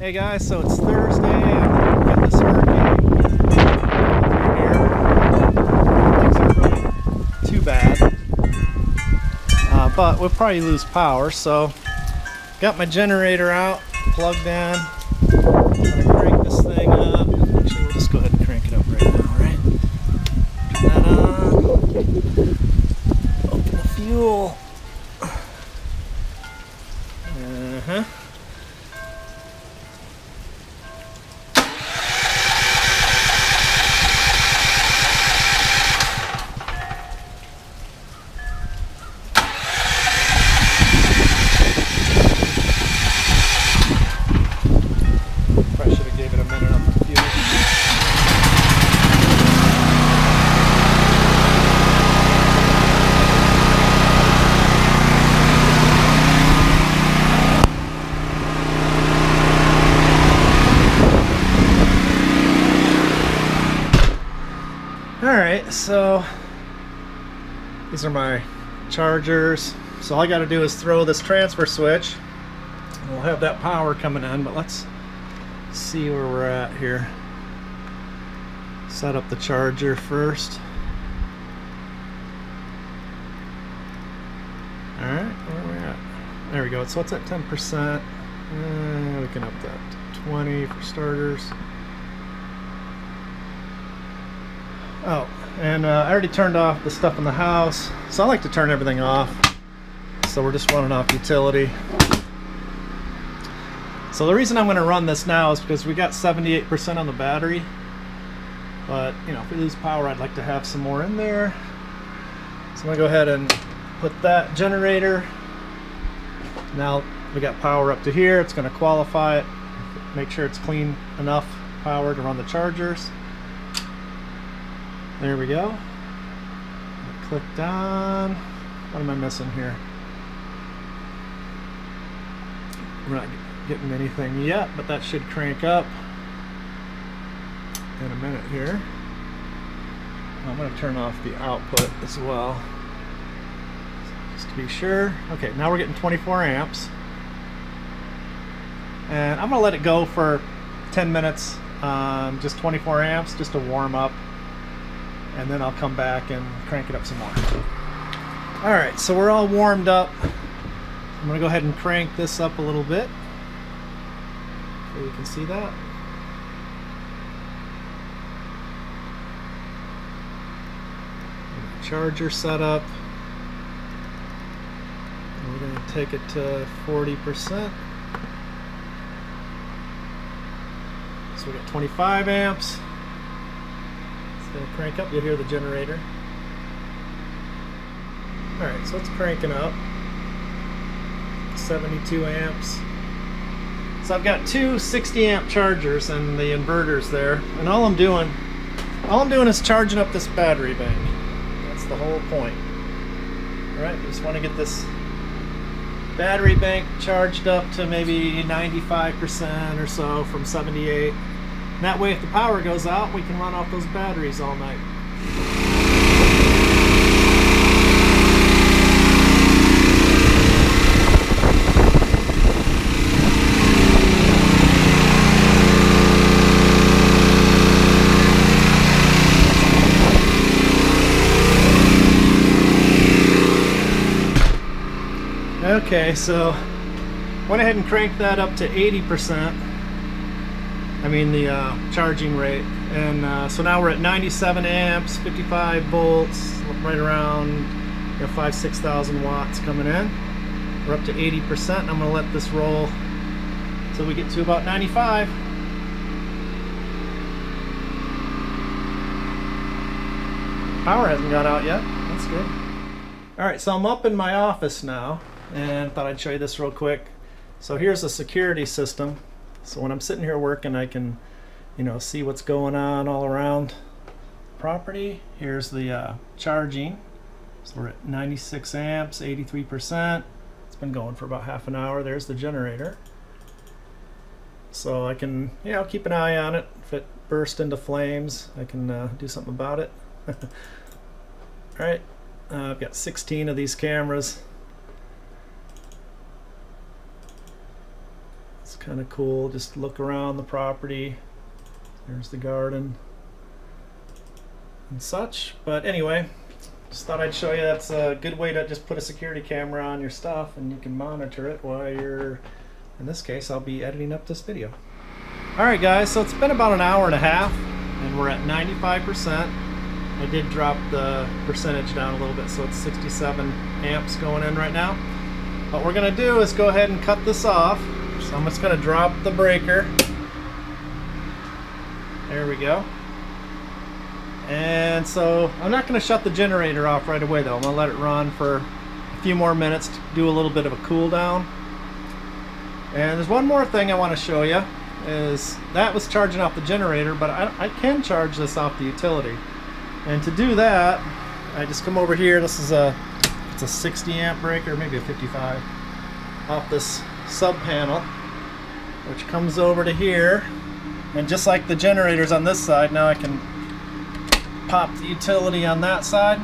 Hey guys, so it's Thursday and we got this hurricane here. Things aren't really too bad. Uh, but we'll probably lose power, so got my generator out, plugged in. Crank this thing up. Actually, we'll just go ahead and crank it up right now, right? Turn that on. Open the fuel. Uh-huh. Probably should have gave it a minute on the fuel. Alright, so these are my chargers. So all I gotta do is throw this transfer switch. and We'll have that power coming in, but let's see where we're at here. Set up the charger first. Alright, where are we at? There we go. So it's at 10%. Uh, we can up that to 20 for starters. Oh, and uh, I already turned off the stuff in the house. So I like to turn everything off. So we're just running off utility. So the reason I'm going to run this now is because we got 78% on the battery. But, you know, if we lose power, I'd like to have some more in there. So I'm going to go ahead and put that generator. Now we got power up to here. It's going to qualify it. Make sure it's clean enough power to run the chargers. There we go. Clicked on. What am I missing here? We're not getting anything yet, but that should crank up in a minute here. I'm going to turn off the output as well, just to be sure. Okay, now we're getting 24 amps. And I'm going to let it go for 10 minutes, um, just 24 amps, just to warm up. And then I'll come back and crank it up some more. Alright, so we're all warmed up. I'm to go ahead and crank this up a little bit. So you can see that. Charger setup. We're to take it to 40%. So we got 25 amps. Going to crank up. You'll hear the generator. Alright, so it's cranking up. 72 amps. So I've got two 60 amp chargers and the inverters there. And all I'm doing, all I'm doing is charging up this battery bank. That's the whole point. Alright, just want to get this battery bank charged up to maybe 95% or so from 78. That way if the power goes out, we can run off those batteries all night. Okay, so went ahead and cranked that up to 80%. I mean the uh, charging rate. And uh, so now we're at 97 amps, 55 volts, right around you know, 5, 6,000 watts coming in. We're up to 80%. I'm to let this roll until we get to about 95. Power hasn't got out yet. That's good. All right, so I'm up in my office now and thought I'd show you this real quick. So here's a security system. So when I'm sitting here working, I can, you know, see what's going on all around the property. Here's the uh, charging. So we're at 96 amps, 83%. It's been going for about half an hour. There's the generator. So I can, you know, keep an eye on it. If it bursts into flames, I can uh, do something about it. all right, uh, I've got 16 of these cameras. Kind of cool. Just look around the property. There's the garden and such. But anyway, just thought I'd show you that's a good way to just put a security camera on your stuff and you can monitor it while you're, in this case, I'll be editing up this video. Alright guys, so it's been about an hour and a half and we're at 95%. I did drop the percentage down a little bit so it's 67 amps going in right now. What we're going to do is go ahead and cut this off. So I'm just going to drop the breaker. There we go. And so I'm not going to shut the generator off right away though. I'm going to let it run for a few more minutes to do a little bit of a cool down. And there's one more thing I want to show you is that was charging off the generator, but I, I can charge this off the utility. And to do that, I just come over here. This is a it's a 60 amp breaker, maybe a 55, off this sub panel, which comes over to here. And just like the generators on this side, now I can pop the utility on that side.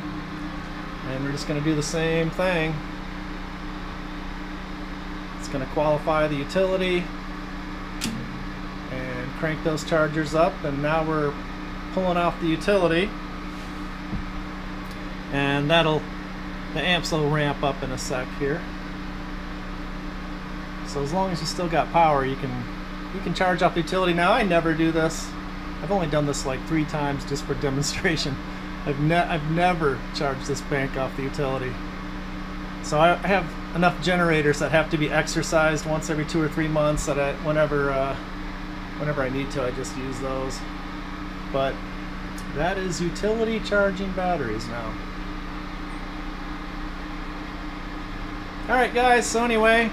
And we're just going to do the same thing. It's going to qualify the utility and crank those chargers up. And now we're pulling off the utility. And that'll, the amps will ramp up in a sec here. So as long as you still got power, you can you can charge off the utility. Now I never do this. I've only done this like three times just for demonstration. I've, ne I've never charged this bank off the utility. So I have enough generators that have to be exercised once every two or three months that I, whenever, uh, whenever I need to, I just use those. But that is utility charging batteries now. Alright guys, so anyway,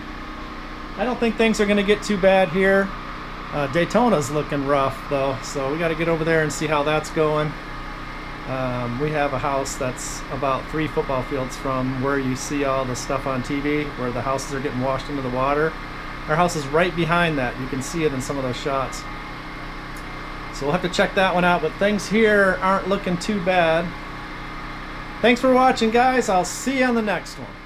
I don't think things are going to get too bad here. Uh, Daytona's looking rough though, so we got to get over there and see how that's going. Um, we have a house that's about three football fields from where you see all the stuff on TV, where the houses are getting washed into the water. Our house is right behind that. You can see it in some of those shots. So we'll have to check that one out, but things here aren't looking too bad. Thanks for watching, guys. I'll see you on the next one.